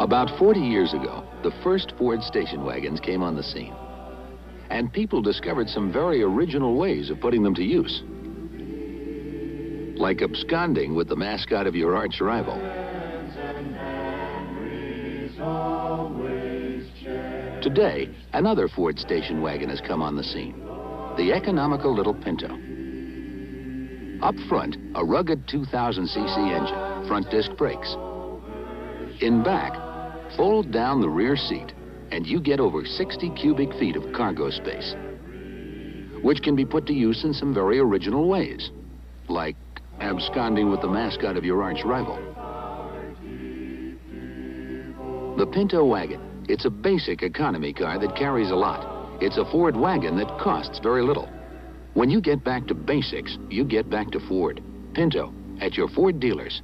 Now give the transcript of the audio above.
About 40 years ago, the first Ford station wagons came on the scene. And people discovered some very original ways of putting them to use. Like absconding with the mascot of your arch rival. Today, another Ford station wagon has come on the scene. The economical little Pinto. Up front, a rugged 2,000cc engine, front disc brakes. In back, fold down the rear seat and you get over 60 cubic feet of cargo space, which can be put to use in some very original ways, like absconding with the mascot of your arch rival. The Pinto wagon. It's a basic economy car that carries a lot. It's a Ford wagon that costs very little. When you get back to basics, you get back to Ford. Pinto, at your Ford dealers.